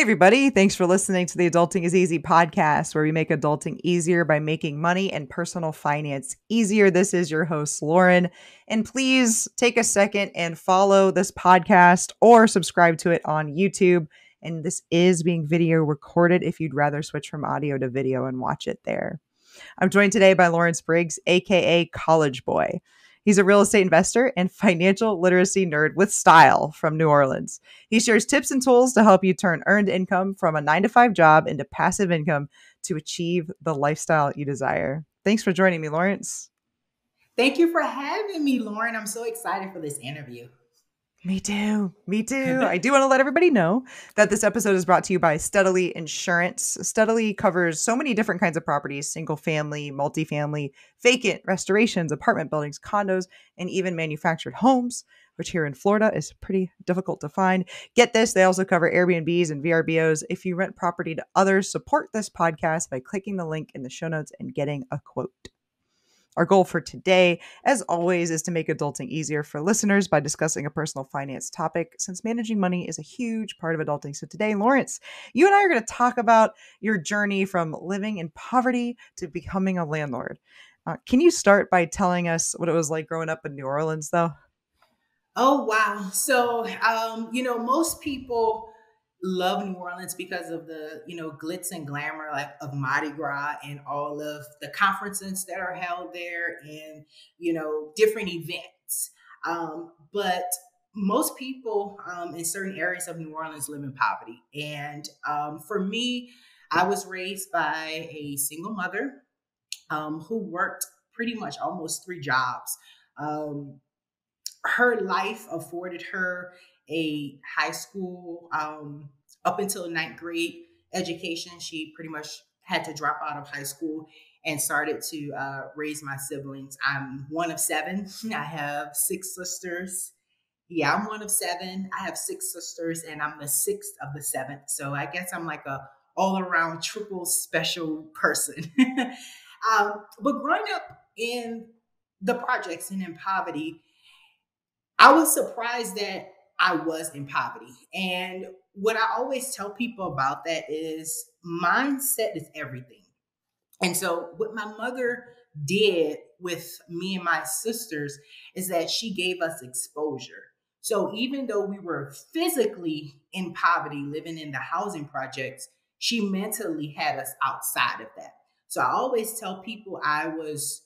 Hey, everybody. Thanks for listening to the Adulting is Easy podcast, where we make adulting easier by making money and personal finance easier. This is your host, Lauren. And please take a second and follow this podcast or subscribe to it on YouTube. And this is being video recorded if you'd rather switch from audio to video and watch it there. I'm joined today by Lawrence Briggs, AKA College Boy. He's a real estate investor and financial literacy nerd with style from New Orleans. He shares tips and tools to help you turn earned income from a nine to five job into passive income to achieve the lifestyle you desire. Thanks for joining me, Lawrence. Thank you for having me, Lauren. I'm so excited for this interview. Me too. Me too. I do want to let everybody know that this episode is brought to you by Steadily Insurance. Steadily covers so many different kinds of properties single family, multifamily, vacant, restorations, apartment buildings, condos, and even manufactured homes, which here in Florida is pretty difficult to find. Get this, they also cover Airbnbs and VRBOs. If you rent property to others, support this podcast by clicking the link in the show notes and getting a quote. Our goal for today, as always, is to make adulting easier for listeners by discussing a personal finance topic, since managing money is a huge part of adulting. So, today, Lawrence, you and I are going to talk about your journey from living in poverty to becoming a landlord. Uh, can you start by telling us what it was like growing up in New Orleans, though? Oh, wow. So, um, you know, most people love New Orleans because of the, you know, glitz and glamour like of Mardi Gras and all of the conferences that are held there and, you know, different events. Um, but most people um, in certain areas of New Orleans live in poverty. And um, for me, I was raised by a single mother um, who worked pretty much almost three jobs. Um, her life afforded her a high school um, up until ninth grade education. She pretty much had to drop out of high school and started to uh, raise my siblings. I'm one of seven. I have six sisters. Yeah, I'm one of seven. I have six sisters, and I'm the sixth of the seventh. So I guess I'm like a all around triple special person. um, but growing up in the projects and in poverty, I was surprised that I was in poverty. And what I always tell people about that is mindset is everything. And so, what my mother did with me and my sisters is that she gave us exposure. So, even though we were physically in poverty, living in the housing projects, she mentally had us outside of that. So, I always tell people I was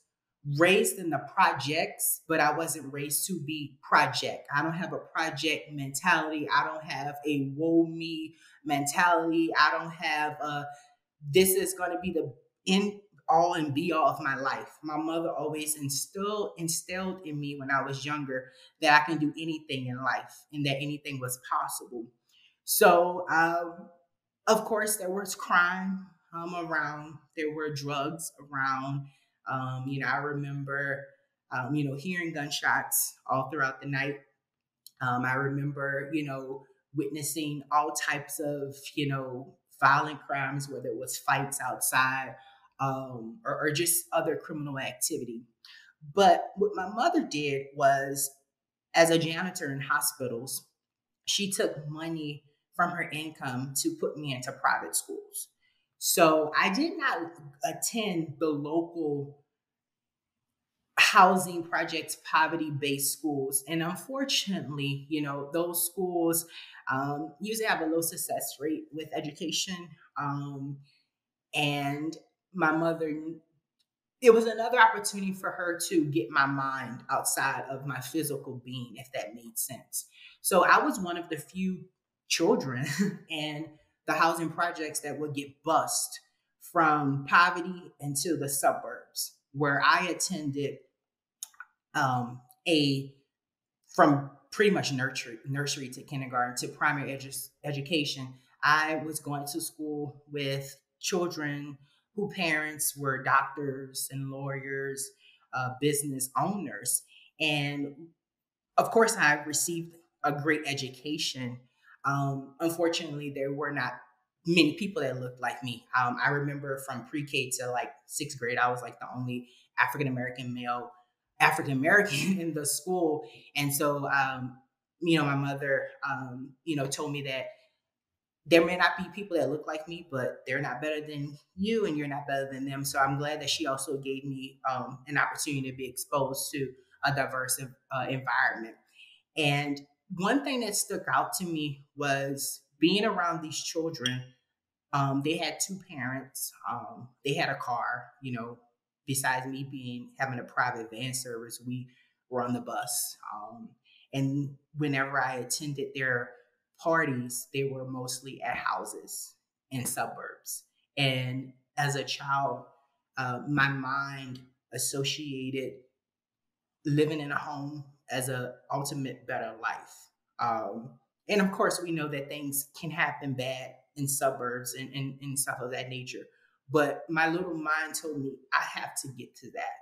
raised in the projects, but I wasn't raised to be project. I don't have a project mentality. I don't have a woe me mentality. I don't have a this is going to be the end all and be all of my life. My mother always instilled instilled in me when I was younger that I can do anything in life and that anything was possible. So, um, of course, there was crime um, around. There were drugs around um, you know, I remember, um, you know, hearing gunshots all throughout the night. Um, I remember, you know, witnessing all types of, you know, violent crimes, whether it was fights outside um, or, or just other criminal activity. But what my mother did was, as a janitor in hospitals, she took money from her income to put me into private schools. So I did not attend the local housing projects poverty based schools. And unfortunately you know those schools um, usually have a low success rate with education um, and my mother it was another opportunity for her to get my mind outside of my physical being if that made sense. So i was one of the few children and the housing projects that would get bust from poverty into the suburbs, where I attended um, a from pretty much nursery nursery to kindergarten to primary edu- education. I was going to school with children who parents were doctors and lawyers, uh, business owners, and of course, I received a great education um, unfortunately, there were not many people that looked like me. Um, I remember from pre-K to like sixth grade, I was like the only African American male, African American in the school, and so um, you know, my mother, um, you know, told me that there may not be people that look like me, but they're not better than you, and you're not better than them. So I'm glad that she also gave me um, an opportunity to be exposed to a diverse uh, environment. And one thing that stuck out to me was being around these children. Um, they had two parents. Um, they had a car. You know, besides me being having a private van service, we were on the bus. Um, and whenever I attended their parties, they were mostly at houses in suburbs. And as a child, uh, my mind associated living in a home as a ultimate better life. Um, and of course, we know that things can happen bad in suburbs and, and, and stuff of that nature. But my little mind told me I have to get to that.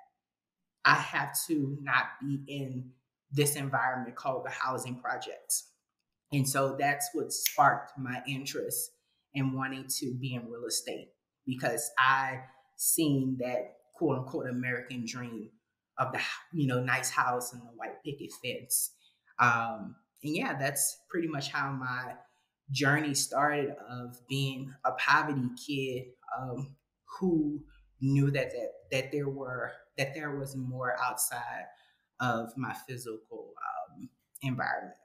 I have to not be in this environment called the housing projects. And so that's what sparked my interest in wanting to be in real estate because I seen that quote unquote American dream of the you know nice house and the white picket fence. Um, and yeah, that's pretty much how my journey started of being a poverty kid um, who knew that, that that there were that there was more outside of my physical um, environment.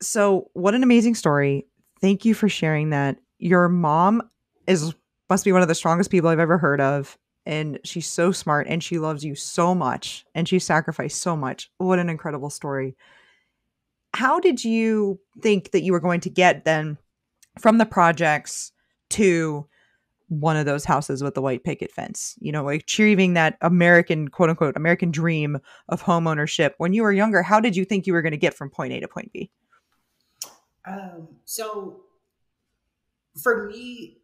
So, what an amazing story. Thank you for sharing that. Your mom is must be one of the strongest people I've ever heard of and she's so smart and she loves you so much and she sacrificed so much. What an incredible story. How did you think that you were going to get then from the projects to one of those houses with the white picket fence, you know, achieving that American, quote unquote, American dream of home ownership. When you were younger, how did you think you were going to get from point A to point B? Um, so for me,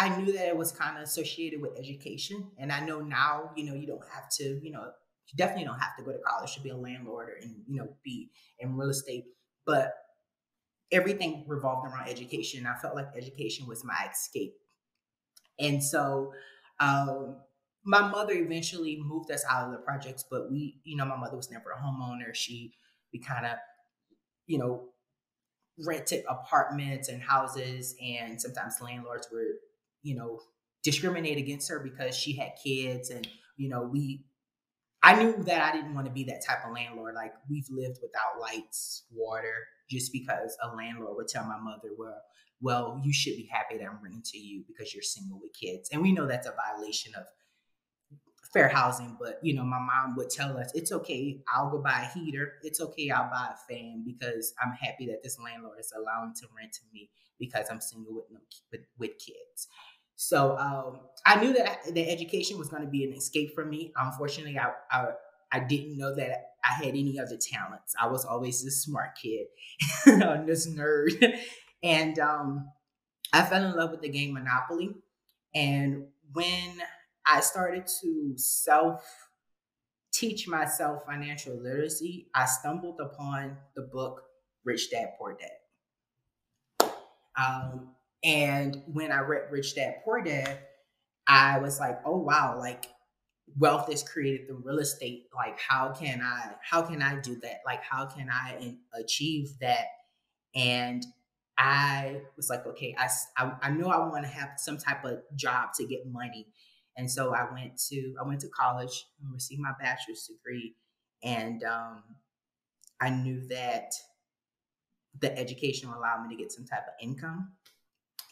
I knew that it was kind of associated with education. And I know now, you know, you don't have to, you know, you definitely don't have to go to college to be a landlord or, and, you know, be in real estate. But everything revolved around education. I felt like education was my escape and so um, my mother eventually moved us out of the projects, but we, you know, my mother was never a homeowner. She, we kind of, you know, rented apartments and houses, and sometimes landlords were, you know, discriminate against her because she had kids, and you know, we. I knew that I didn't want to be that type of landlord. Like we've lived without lights, water, just because a landlord would tell my mother, "Well, well, you should be happy that I'm renting to you because you're single with kids. And we know that's a violation of fair housing, but you know, my mom would tell us, it's okay, I'll go buy a heater. It's okay, I'll buy a fan because I'm happy that this landlord is allowing to rent to me because I'm single with with, with kids. So um, I knew that the education was going to be an escape for me. Unfortunately, I, I I didn't know that I had any other talents. I was always this smart kid, this nerd, and um, I fell in love with the game Monopoly. And when I started to self teach myself financial literacy, I stumbled upon the book Rich Dad Poor Dad. Um, and when I read Rich Dad Poor Dad, I was like, oh wow, like wealth is created through real estate. Like how can I how can I do that? Like how can I achieve that? And I was like, okay, I, I, I know I want to have some type of job to get money. And so I went to I went to college and received my bachelor's degree, and um, I knew that the education would allow me to get some type of income.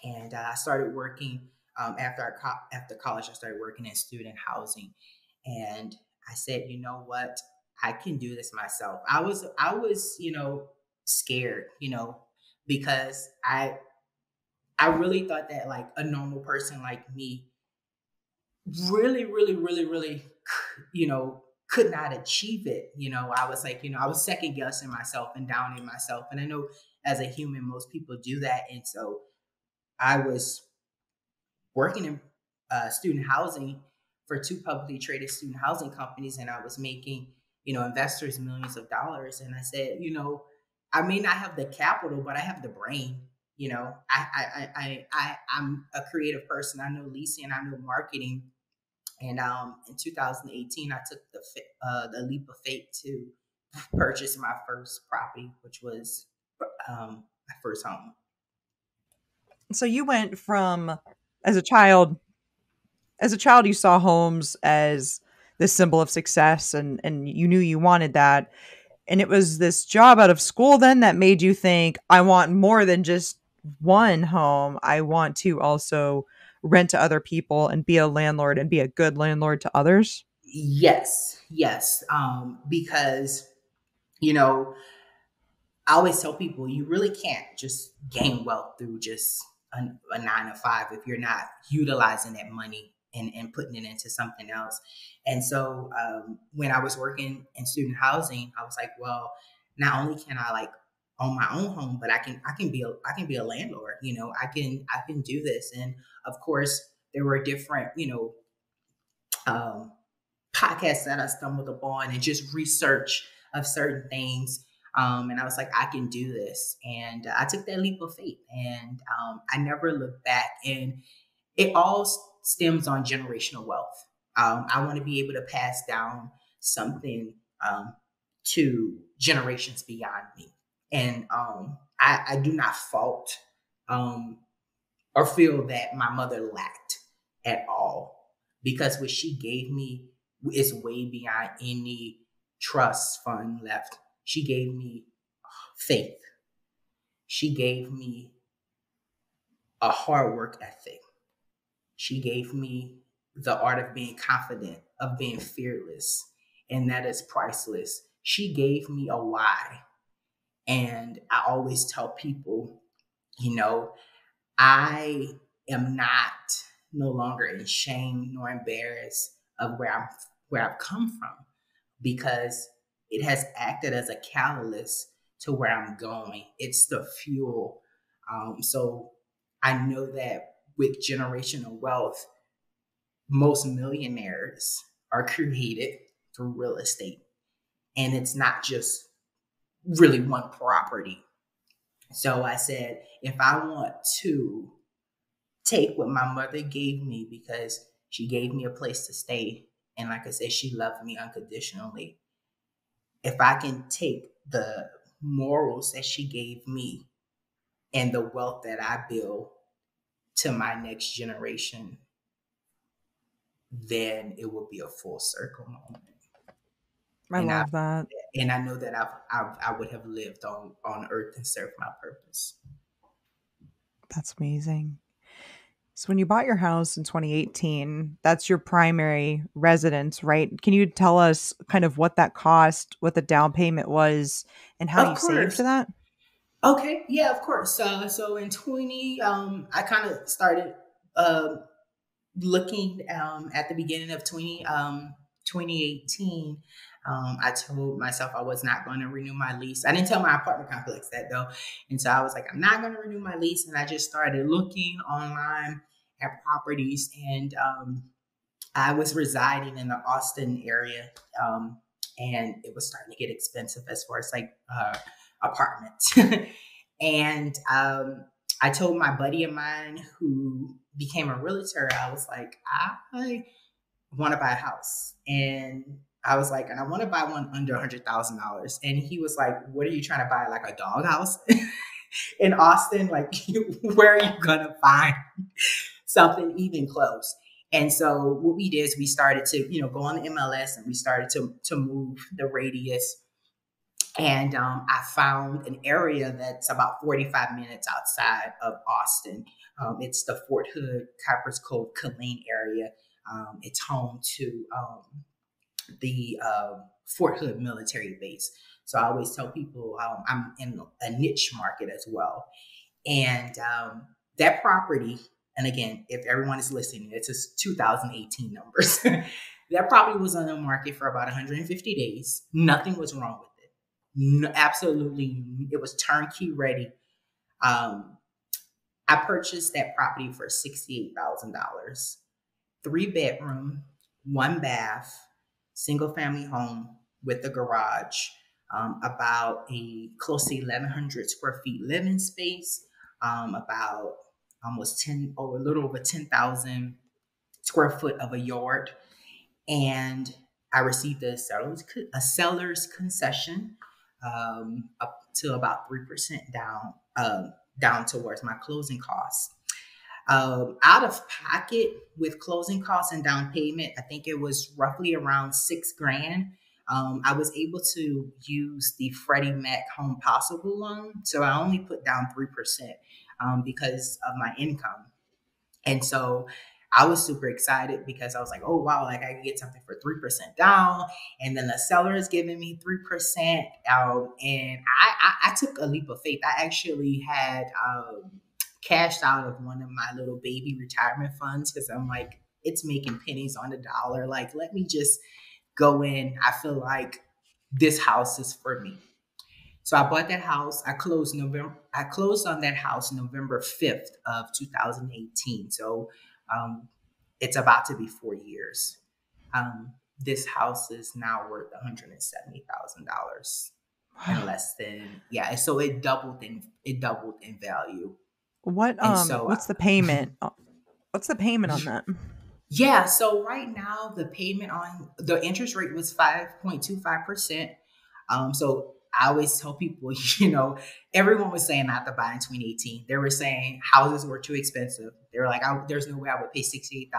And uh, I started working um, after I co- after college. I started working in student housing, and I said, you know what, I can do this myself. I was I was you know scared, you know, because I I really thought that like a normal person like me really, really, really, really, you know, could not achieve it. You know, I was like, you know, I was second guessing myself and downing myself. And I know as a human, most people do that. And so I was working in uh, student housing for two publicly traded student housing companies, and I was making, you know, investors millions of dollars. And I said, you know, I may not have the capital, but I have the brain. You know, I I I I I'm a creative person. I know leasing, and I know marketing, and um, in 2018, I took the uh, the leap of faith to purchase my first property, which was um, my first home. So you went from as a child as a child you saw homes as this symbol of success and and you knew you wanted that and it was this job out of school then that made you think I want more than just one home. I want to also rent to other people and be a landlord and be a good landlord to others. Yes. Yes. Um because you know, I always tell people you really can't just gain wealth through just a, a nine to five if you're not utilizing that money and, and putting it into something else. And so um, when I was working in student housing, I was like, well, not only can I like own my own home, but I can I can be a I can be a landlord. You know, I can I can do this. And of course, there were different you know um, podcasts that I stumbled upon and just research of certain things. Um, and I was like, I can do this. And I took that leap of faith and um, I never looked back. And it all stems on generational wealth. Um, I want to be able to pass down something um, to generations beyond me. And um, I, I, do not fault um, or feel that my mother lacked at all because what she gave me is way beyond any trust fund left. She gave me faith. She gave me a hard work ethic. She gave me the art of being confident, of being fearless, and that is priceless. She gave me a why. And I always tell people, you know, I am not no longer in shame nor embarrassed of where I'm where I've come from because it has acted as a catalyst to where I'm going. It's the fuel. Um, so I know that with generational wealth, most millionaires are created through real estate. And it's not just really one property. So I said, if I want to take what my mother gave me because she gave me a place to stay, and like I said, she loved me unconditionally. If I can take the morals that she gave me and the wealth that I build to my next generation, then it will be a full circle moment. I and love I, that. And I know that I've, I've, i would have lived on, on earth and served my purpose. That's amazing. So when you bought your house in 2018, that's your primary residence, right? Can you tell us kind of what that cost, what the down payment was, and how of you course. saved for that? Okay, yeah, of course. Uh, so in 20, um, I kind of started uh, looking um, at the beginning of 20, um, 2018. Um, I told myself I was not going to renew my lease. I didn't tell my apartment complex that though. And so I was like, I'm not going to renew my lease. And I just started looking online at properties, and um, I was residing in the Austin area, um, and it was starting to get expensive as far as like uh, apartments. and um, I told my buddy of mine who became a realtor, I was like, I want to buy a house, and I was like, and I want to buy one under a hundred thousand dollars. And he was like, What are you trying to buy? Like a dog house in Austin? Like, where are you gonna find something even close. And so what we did is we started to, you know, go on the MLS and we started to to move the radius. And um, I found an area that's about 45 minutes outside of Austin. Um, it's the Fort Hood, Copperas Cove, Killeen area. Um, it's home to um, the uh, Fort Hood military base. So I always tell people um, I'm in a niche market as well. And um, that property and again, if everyone is listening, it's just 2018 numbers. that property was on the market for about 150 days. Nothing was wrong with it. No, absolutely, it was turnkey ready. Um, I purchased that property for $68,000. Three bedroom, one bath, single family home with a garage, um, about a close to 1,100 square feet living space, um, about almost 10 or a little over 10,000 square foot of a yard. And I received a seller's, a seller's concession um, up to about 3% down, um, down towards my closing costs. Um, out of pocket with closing costs and down payment, I think it was roughly around six grand. Um, I was able to use the Freddie Mac Home Possible loan. So I only put down 3% um, because of my income. And so I was super excited because I was like, oh, wow, like I can get something for 3% down. And then the seller is giving me 3% out. And I, I, I took a leap of faith. I actually had um, cashed out of one of my little baby retirement funds because I'm like, it's making pennies on the dollar. Like, let me just go in. I feel like this house is for me. So I bought that house. I closed November. I closed on that house November 5th of 2018. So um, it's about to be four years. Um, this house is now worth $170,000 in less than, yeah. So it doubled in, it doubled in value. What, um, so, what's the payment? What's the payment on that? Yeah. So right now the payment on the interest rate was 5.25%. Um, so I always tell people, you know, everyone was saying not to buy in 2018. They were saying houses were too expensive. They were like, there's no way I would pay $68,000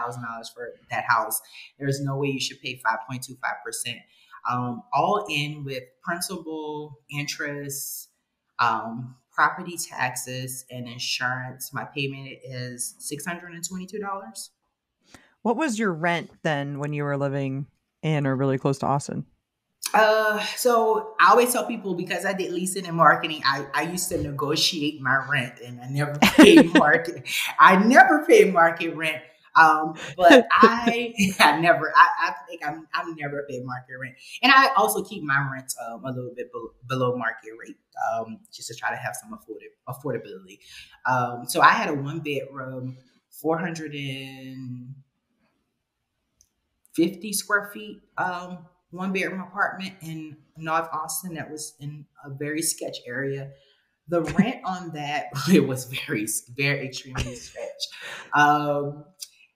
for that house. There's no way you should pay 5.25%. Um, all in with principal, interest, um, property taxes, and insurance. My payment is $622. What was your rent then when you were living in or really close to Austin? Uh, so I always tell people because I did leasing and marketing, I, I used to negotiate my rent and I never paid market. I never paid market rent. Um, but I, I never, I, I think I'm, I'm never paid market rent. And I also keep my rent, um, a little bit below, below market rate, um, just to try to have some afford- affordability. Um, so I had a one bedroom, 450 square feet, um, one bedroom apartment in North Austin that was in a very sketch area. The rent on that it was very, very extremely sketch. Um,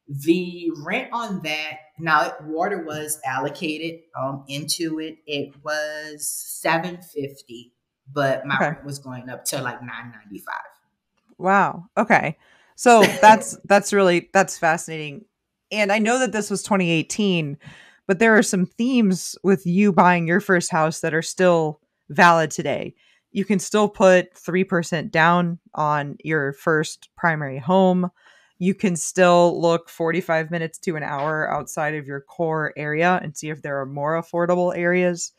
the rent on that now water was allocated um, into it. It was seven fifty, but my okay. rent was going up to like nine ninety five. Wow. Okay. So that's that's really that's fascinating. And I know that this was 2018, but there are some themes with you buying your first house that are still valid today. You can still put 3% down on your first primary home. You can still look 45 minutes to an hour outside of your core area and see if there are more affordable areas.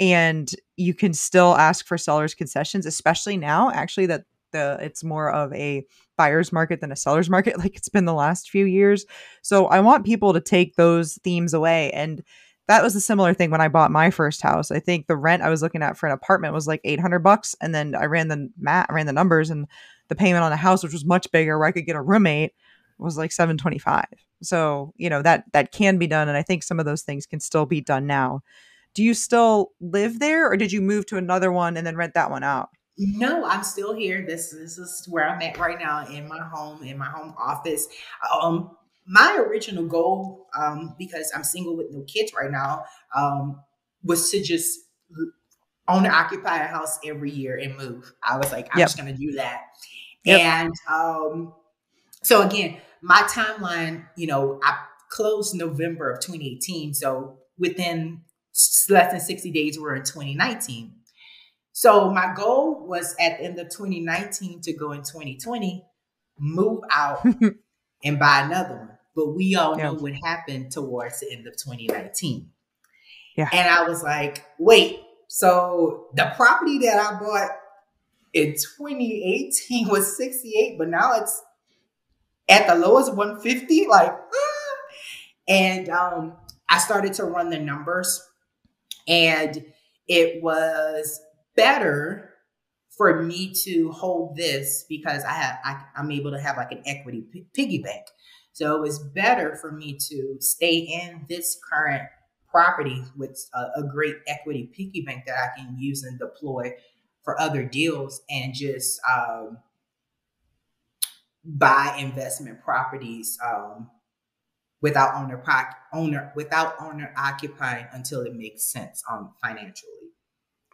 And you can still ask for sellers concessions, especially now, actually, that the it's more of a buyer's market than a seller's market like it's been the last few years. So I want people to take those themes away and that was a similar thing when I bought my first house. I think the rent I was looking at for an apartment was like 800 bucks and then I ran the mat ran the numbers and the payment on a house which was much bigger where I could get a roommate was like 725. So, you know, that that can be done and I think some of those things can still be done now. Do you still live there or did you move to another one and then rent that one out? No, I'm still here. This this is where I'm at right now in my home, in my home office. Um, my original goal, um, because I'm single with no kids right now, um, was to just own and occupy a house every year and move. I was like, I'm yep. just gonna do that. Yep. And um, so again, my timeline, you know, I closed November of 2018. So within less than 60 days, we're in 2019. So my goal was at the end of 2019 to go in 2020, move out and buy another one. But we all yeah. know what happened towards the end of 2019. Yeah. And I was like, wait, so the property that I bought in 2018 was 68, but now it's at the lowest 150. Like, ah. and um, I started to run the numbers, and it was better for me to hold this because I have I, am able to have like an equity p- piggy bank. So it was better for me to stay in this current property with a, a great equity piggy bank that I can use and deploy for other deals and just um, buy investment properties um, without owner owner without owner occupying until it makes sense um, financially.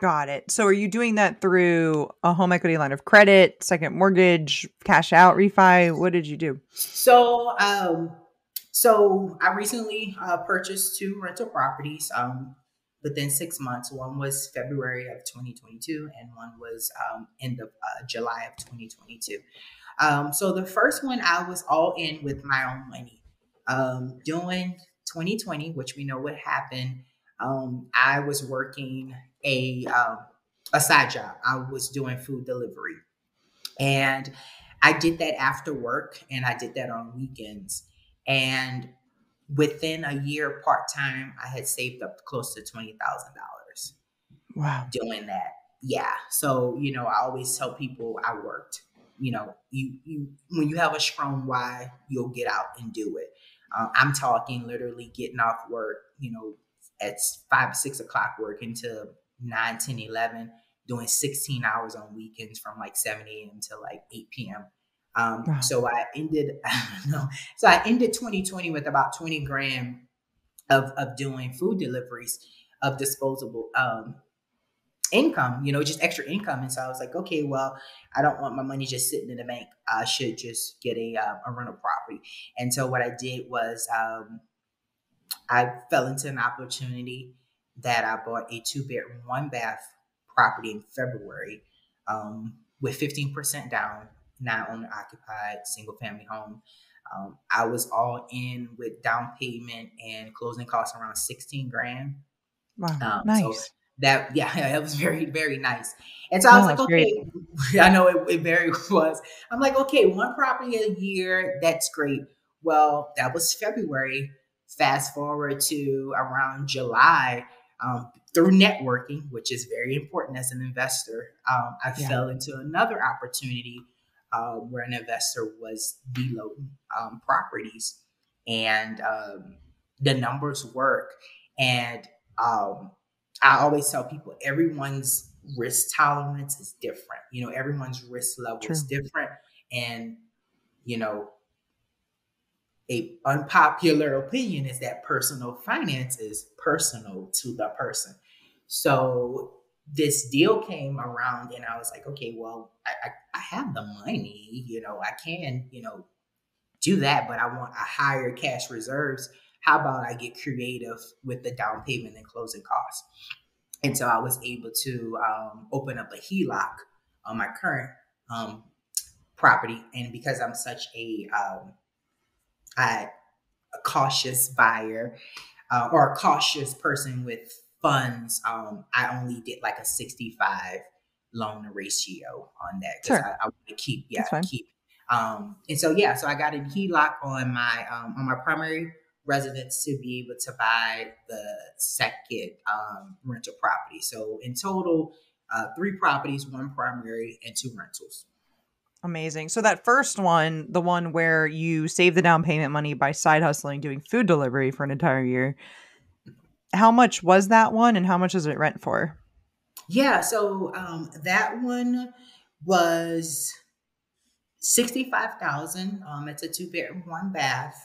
Got it. So are you doing that through a home equity line of credit, second mortgage, cash out refi? What did you do? So, um, so I recently uh, purchased two rental properties um, within six months. One was February of 2022, and one was um, end of uh, July of 2022. Um, so the first one, I was all in with my own money. Um, doing 2020, which we know what happened. Um, I was working a um, a side job. I was doing food delivery, and I did that after work, and I did that on weekends. And within a year, part time, I had saved up close to twenty thousand dollars. Wow, doing that. Yeah. So you know, I always tell people I worked. You know, you you when you have a strong why, you'll get out and do it. Uh, I'm talking literally getting off work. You know, at five six o'clock working to 9, 10, 11, doing 16 hours on weekends from like 7 a.m. to like 8 p.m. Um, wow. So I ended, no, so I ended 2020 with about 20 grand of, of doing food deliveries of disposable um, income, you know, just extra income. And so I was like, okay, well, I don't want my money just sitting in the bank. I should just get a, uh, a rental property. And so what I did was um, I fell into an opportunity that I bought a two bedroom, one bath property in February um, with 15% down, not owner occupied, single family home. Um, I was all in with down payment and closing costs around 16 grand. Wow. Um, nice. So that, yeah, it was very, very nice. And so I was like, okay, great. I know it, it very was. I'm like, okay, one property a year, that's great. Well, that was February. Fast forward to around July, um, through networking, which is very important as an investor, um, I yeah. fell into another opportunity uh, where an investor was deloading um, properties, and um, the numbers work. And um, I always tell people everyone's risk tolerance is different. You know, everyone's risk level True. is different, and you know a unpopular opinion is that personal finance is personal to the person. So this deal came around and I was like, okay, well, I, I, I, have the money, you know, I can, you know, do that, but I want a higher cash reserves. How about I get creative with the down payment and closing costs? And so I was able to um, open up a HELOC on my current um, property. And because I'm such a um, a cautious buyer uh, or a cautious person with funds, um, I only did like a 65 loan ratio on that because sure. I, I want to keep, yeah, keep. Um, and so yeah, so I got a HELOC on my um, on my primary residence to be able to buy the second um, rental property. So in total, uh, three properties, one primary and two rentals. Amazing. So that first one, the one where you save the down payment money by side hustling doing food delivery for an entire year. How much was that one and how much does it rent for? Yeah, so um, that one was 65,000. Um, it's a two bedroom, one bath.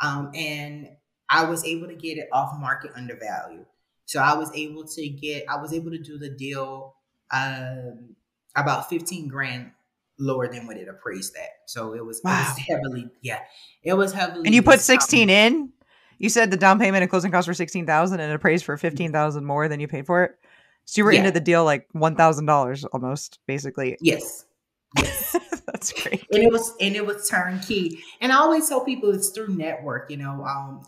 Um, and I was able to get it off market undervalued. So I was able to get, I was able to do the deal um, about 15 grand lower than what it appraised at. So it was, wow. it was heavily, yeah, it was heavily. And you put 16 in? You said the down payment and closing costs were 16,000 and it appraised for 15,000 more than you paid for it. So you were yeah. into the deal like $1,000 almost basically. Yes. Yes. That's great. And it was and it was turnkey. And I always tell people it's through network, you know, um,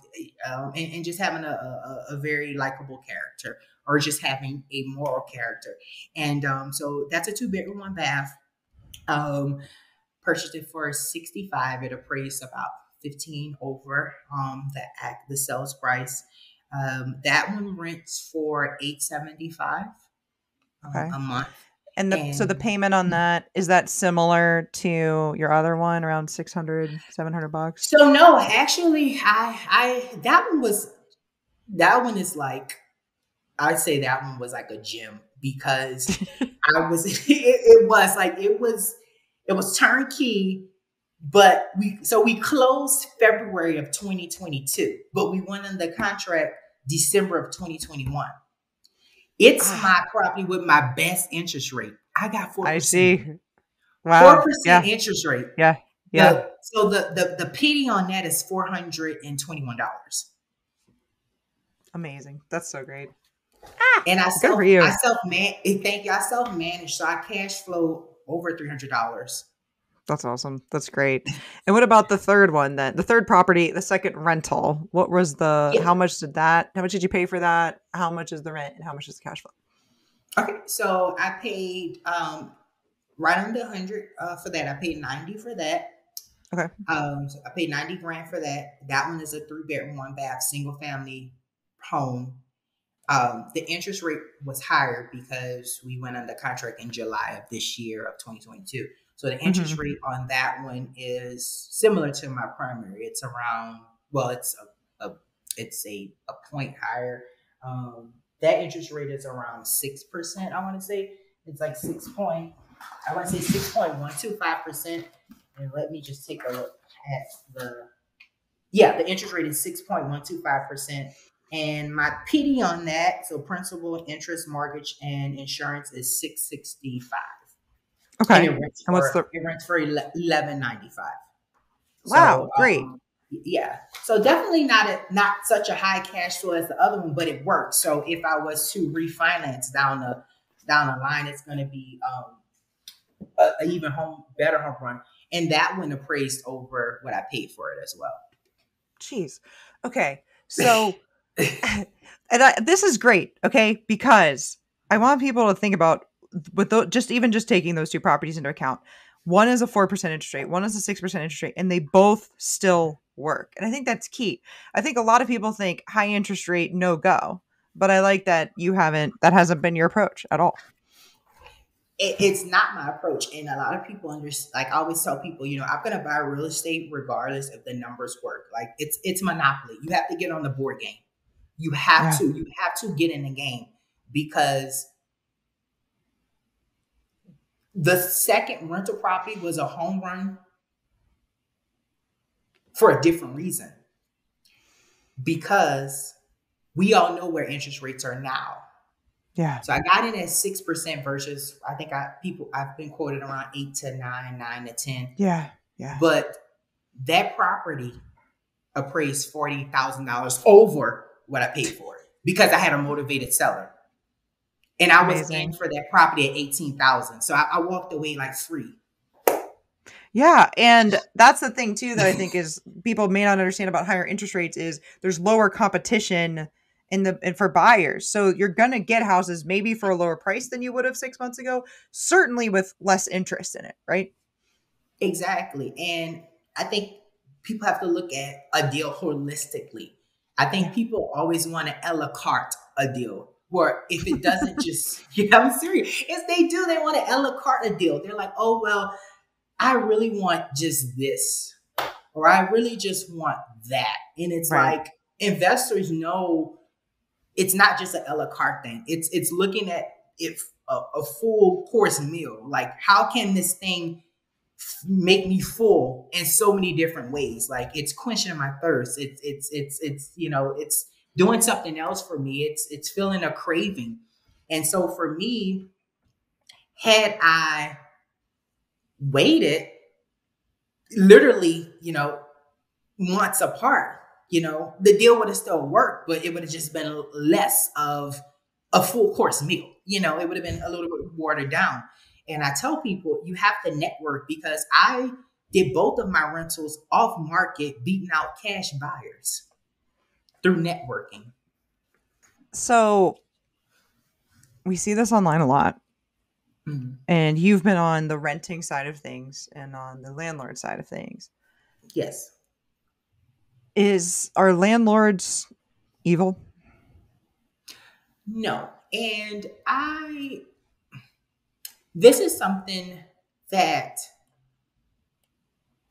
um and, and, just having a, a, a very likable character or just having a moral character. And um, so that's a two bedroom, one bath. Um, purchased it for 65. It appraised about 15 over um, the act, the sales price. Um, that one rents for 875 um, okay. a month. And, the, and so the payment on that is that similar to your other one around 600 700 bucks so no actually i i that one was that one is like i'd say that one was like a gem because I was it, it was like it was it was turnkey but we so we closed February of 2022 but we went in the contract December of 2021 It's ah. my property with my best interest rate. I got four. I see. Wow. Four percent interest rate. Yeah. Yeah. The, so the the the PD on that is four hundred and twenty one dollars. Amazing. That's so great. Ah, and I self, I self man eh, thank you. I self manage, so I cash flow over three hundred dollars. That's awesome. That's great. And what about the third one then? The third property, the second rental. What was the yeah. how much did that? How much did you pay for that? How much is the rent and how much is the cash flow? Okay, so I paid um right under 100 uh, for that. I paid 90 for that. Okay. Um, so I paid 90 grand for that. That one is a three bedroom, one bath, single family home. Um, the interest rate was higher because we went under contract in July of this year of 2022. So the interest mm-hmm. rate on that one is similar to my primary. It's around well, it's a, a it's a, a point higher. Um, that interest rate is around six percent. I want to say it's like six point. I want to say six point one two five percent. And let me just take a look at the yeah, the interest rate is six point one two five percent. And my PD on that, so principal, interest, mortgage, and insurance is six sixty five. Okay. And, and what's the it rents for eleven ninety five. Wow, so, great. Um, yeah. So definitely not a not such a high cash flow as the other one, but it works. So if I was to refinance down the down the line, it's going to be um, a, a, even home better home run, and that one appraised over what I paid for it as well. Jeez. Okay. So, and I, this is great. Okay, because I want people to think about with the, just even just taking those two properties into account. One is a 4% interest rate, one is a 6% interest rate, and they both still work. And I think that's key. I think a lot of people think high interest rate, no go. But I like that you haven't, that hasn't been your approach at all. It, it's not my approach. And a lot of people understand, like I always tell people, you know, I'm going to buy real estate regardless if the numbers work. Like it's, it's monopoly. You have to get on the board game. You have yeah. to, you have to get in the game because the second rental property was a home run for a different reason. Because we all know where interest rates are now. Yeah. So I got in at six percent versus I think I people I've been quoted around eight to nine, nine to ten. Yeah. Yeah. But that property appraised forty thousand dollars over what I paid for it because I had a motivated seller and I was in for that property at eighteen thousand. So I, I walked away like free. Yeah, and that's the thing too that I think is people may not understand about higher interest rates is there's lower competition in the and for buyers. So you're gonna get houses maybe for a lower price than you would have six months ago, certainly with less interest in it, right? Exactly. And I think people have to look at a deal holistically. I think people always want to a la carte a deal where if it doesn't just, yeah, I'm serious. If they do, they want to a la carte a deal. They're like, oh, well, I really want just this, or I really just want that. And it's right. like investors know it's not just an a la carte thing. It's it's looking at if a, a full course meal. Like, how can this thing make me full in so many different ways? Like, it's quenching my thirst. It's it's it's it's you know it's doing something else for me. It's it's feeling a craving. And so for me, had I waited literally, you know, months apart, you know, the deal would have still worked, but it would have just been less of a full course meal. You know, it would have been a little bit watered down. And I tell people you have to network because I did both of my rentals off market, beating out cash buyers through networking. So we see this online a lot. Mm-hmm. And you've been on the renting side of things and on the landlord side of things. Yes. Is are landlords evil? No. And I this is something that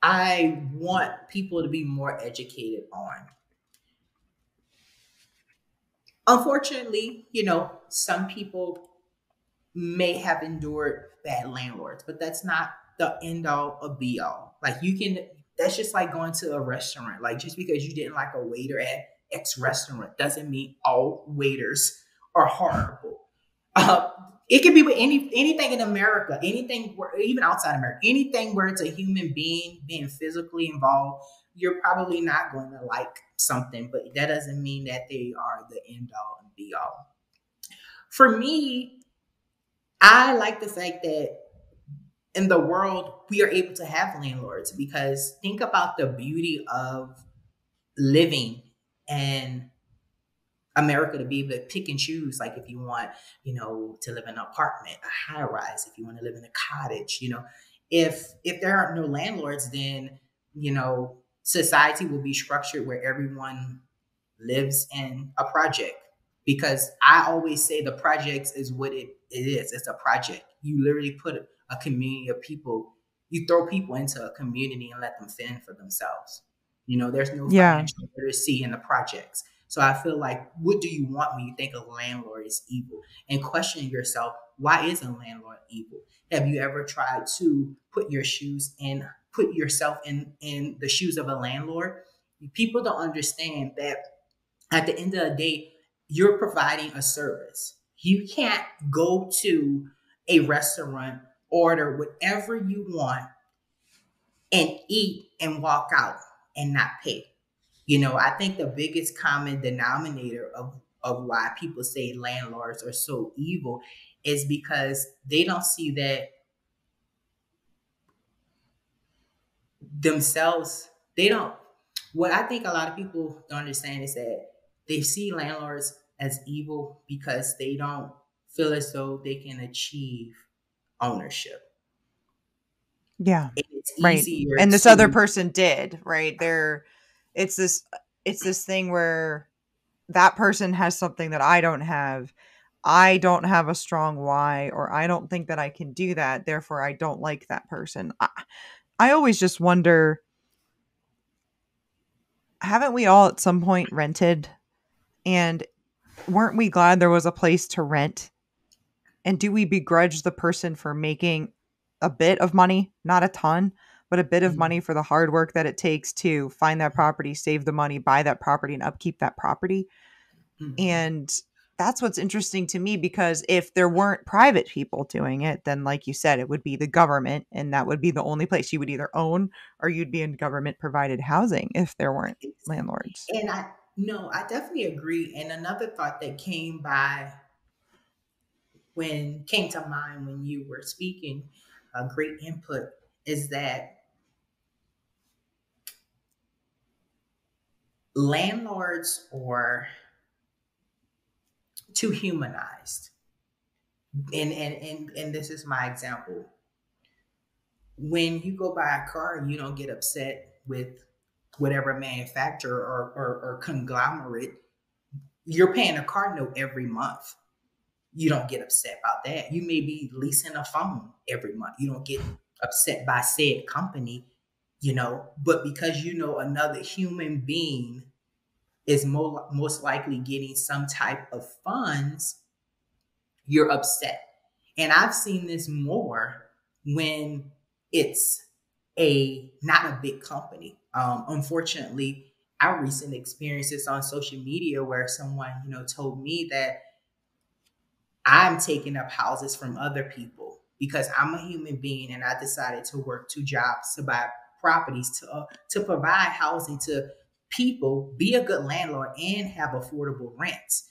I want people to be more educated on unfortunately, you know, some people may have endured bad landlords, but that's not the end all of be all. Like you can, that's just like going to a restaurant. Like just because you didn't like a waiter at X restaurant doesn't mean all waiters are horrible. Uh, it could be with any anything in America, anything where, even outside America, anything where it's a human being being physically involved. You're probably not going to like something, but that doesn't mean that they are the end all and be all. For me, I like the fact that in the world we are able to have landlords because think about the beauty of living and America to be able to pick and choose, like if you want, you know, to live in an apartment, a high rise, if you want to live in a cottage, you know, if if there are no landlords, then you know, society will be structured where everyone lives in a project. Because I always say the projects is what it, it is. It's a project. You literally put a community of people, you throw people into a community and let them fend for themselves. You know, there's no yeah. financial literacy in the projects. So I feel like, what do you want when you think a landlord is evil? And questioning yourself, why is a landlord evil? Have you ever tried to put your shoes in, put yourself in in the shoes of a landlord? People don't understand that at the end of the day, you're providing a service. You can't go to a restaurant, order whatever you want, and eat and walk out and not pay. You know, I think the biggest common denominator of, of why people say landlords are so evil is because they don't see that themselves, they don't. What I think a lot of people don't understand is that they see landlords as evil because they don't feel as though they can achieve ownership. Yeah. right. And this to, other person did, right? They're it's this it's this thing where that person has something that I don't have. I don't have a strong why or I don't think that I can do that, therefore I don't like that person. I, I always just wonder haven't we all at some point rented and weren't we glad there was a place to rent? And do we begrudge the person for making a bit of money, not a ton, but a bit of mm-hmm. money for the hard work that it takes to find that property, save the money, buy that property, and upkeep that property. Mm-hmm. And that's what's interesting to me because if there weren't private people doing it, then, like you said, it would be the government, and that would be the only place you would either own or you'd be in government provided housing if there weren't landlords. And I, no, I definitely agree. And another thought that came by when came to mind when you were speaking, a great input is that landlords are too humanized. And, and and and this is my example. When you go buy a car, you don't get upset with whatever manufacturer or, or, or conglomerate. You're paying a car note every month. You don't get upset about that. You may be leasing a phone every month. You don't get upset by said company you know, but because you know another human being is mo- most likely getting some type of funds, you're upset. And I've seen this more when it's a not a big company. Um, unfortunately, our recent experiences on social media where someone, you know, told me that I'm taking up houses from other people because I'm a human being and I decided to work two jobs to buy properties to uh, to provide housing to people, be a good landlord, and have affordable rents.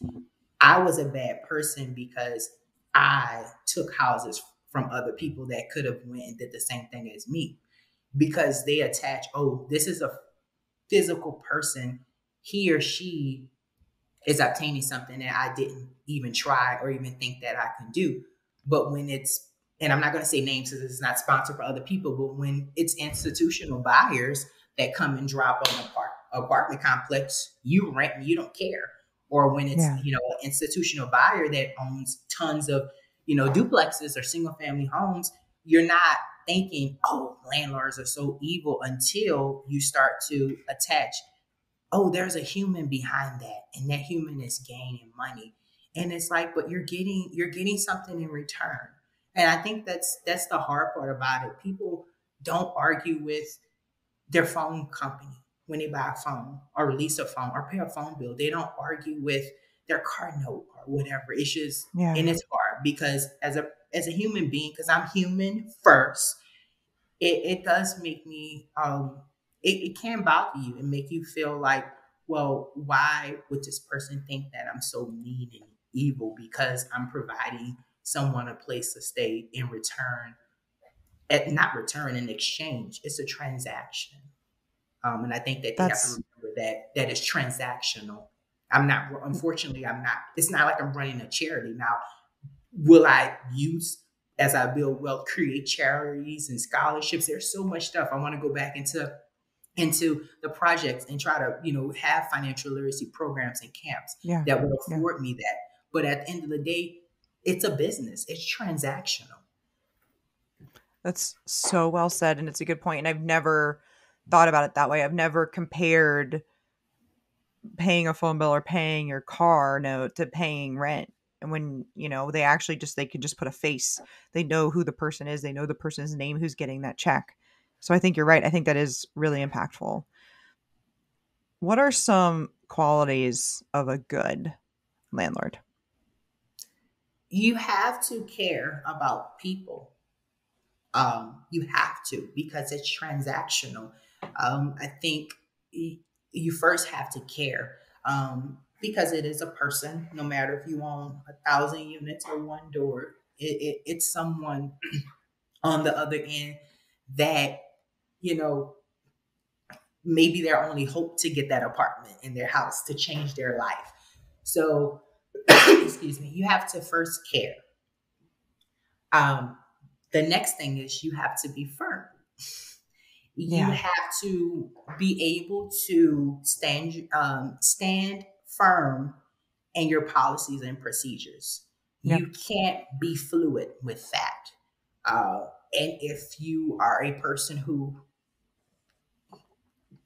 I was a bad person because I took houses from other people that could have went and did the same thing as me because they attach, oh, this is a physical person. He or she is obtaining something that I didn't even try or even think that I can do. But when it's and I'm not going to say names because it's not sponsored for other people, but when it's institutional buyers that come and drop on an apart, apartment complex, you rent and you don't care. Or when it's, yeah. you know, an institutional buyer that owns tons of, you know, duplexes or single family homes, you're not thinking, oh, landlords are so evil until you start to attach, oh, there's a human behind that. And that human is gaining money. And it's like, but you're getting you're getting something in return and I think that's that's the hard part about it. People don't argue with their phone company when they buy a phone or release a phone or pay a phone bill. They don't argue with their car note or whatever. It's just yeah. and it's hard because as a as a human being, because I'm human first, it, it does make me um it, it can bother you and make you feel like, well, why would this person think that I'm so mean and evil because I'm providing someone a place to stay in return, at not return in exchange. It's a transaction. Um, and I think that they That's... have to remember that that is transactional. I'm not, unfortunately, I'm not, it's not like I'm running a charity. Now, will I use as I build wealth, create charities and scholarships? There's so much stuff. I want to go back into into the projects and try to, you know, have financial literacy programs and camps yeah. that will afford yeah. me that. But at the end of the day, it's a business. It's transactional. That's so well said and it's a good point and I've never thought about it that way. I've never compared paying a phone bill or paying your car note to paying rent. And when, you know, they actually just they can just put a face. They know who the person is, they know the person's name who's getting that check. So I think you're right. I think that is really impactful. What are some qualities of a good landlord? You have to care about people. Um, you have to because it's transactional. Um, I think you first have to care um, because it is a person. No matter if you own a thousand units or one door, it, it, it's someone on the other end that you know, maybe their only hope to get that apartment in their house to change their life. So, excuse me, you have to first care. Um, the next thing is you have to be firm. Yeah. You have to be able to stand um, stand firm in your policies and procedures. Yep. You can't be fluid with that. Uh, and if you are a person who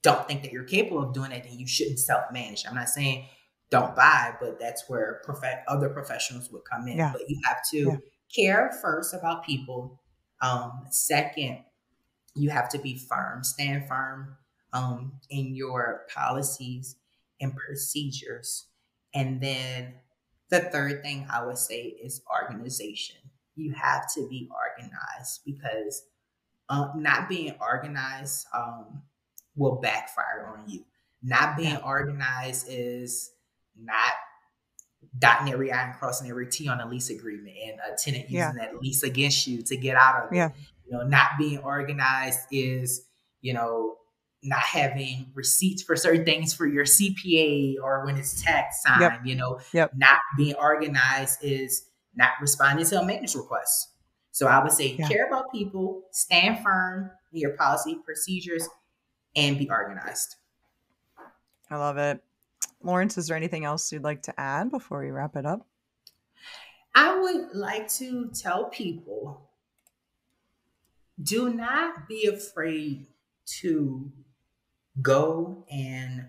don't think that you're capable of doing it, then you shouldn't self manage. I'm not saying don't buy, but that's where prof- other professionals would come in. Yeah. But you have to yeah. care first about people. Um, second, you have to be firm, stand firm um, in your policies and procedures. And then the third thing I would say is organization. You have to be organized because uh, not being organized um, will backfire on you. Not being organized is not dotting every I and crossing every T on a lease agreement and a tenant using yeah. that lease against you to get out of it. Yeah. You know, not being organized is, you know, not having receipts for certain things for your CPA or when it's tax time, yep. you know, yep. not being organized is not responding to a maintenance request. So I would say yeah. care about people, stand firm in your policy procedures, and be organized. I love it. Lawrence, is there anything else you'd like to add before we wrap it up? I would like to tell people do not be afraid to go and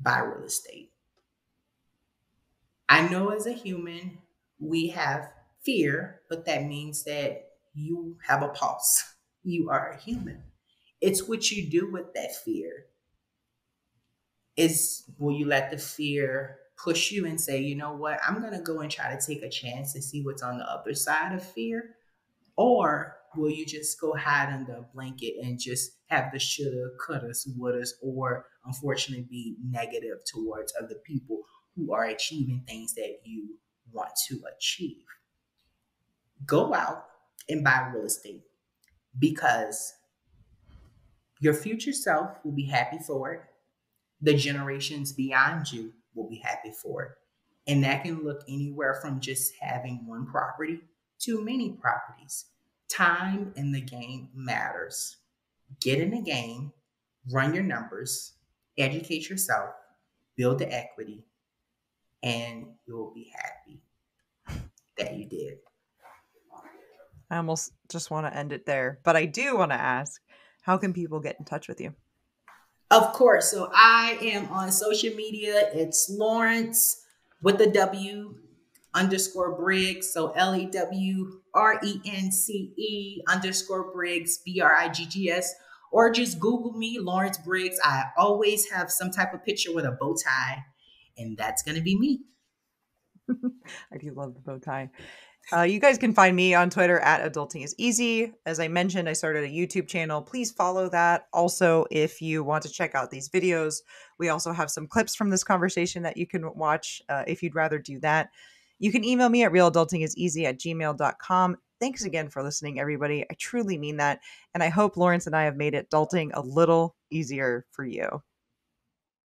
buy real estate. I know as a human, we have fear, but that means that you have a pulse. You are a human. It's what you do with that fear. Is will you let the fear push you and say, you know what, I'm going to go and try to take a chance and see what's on the other side of fear? Or will you just go hide under a blanket and just have the shoulda, wouldas, or unfortunately be negative towards other people who are achieving things that you want to achieve? Go out and buy real estate because your future self will be happy for it. The generations beyond you will be happy for it. And that can look anywhere from just having one property to many properties. Time in the game matters. Get in the game, run your numbers, educate yourself, build the equity, and you'll be happy that you did. I almost just want to end it there, but I do want to ask how can people get in touch with you? Of course. So I am on social media. It's Lawrence with the W underscore Briggs. So L E W R E N C E underscore Briggs, B R I G G S. Or just Google me, Lawrence Briggs. I always have some type of picture with a bow tie, and that's going to be me. I do love the bow tie. Uh, you guys can find me on Twitter at Adulting is Easy. As I mentioned, I started a YouTube channel. Please follow that. Also, if you want to check out these videos, we also have some clips from this conversation that you can watch uh, if you'd rather do that. You can email me at realadultingiseasy at gmail.com. Thanks again for listening, everybody. I truly mean that. And I hope Lawrence and I have made it adulting a little easier for you.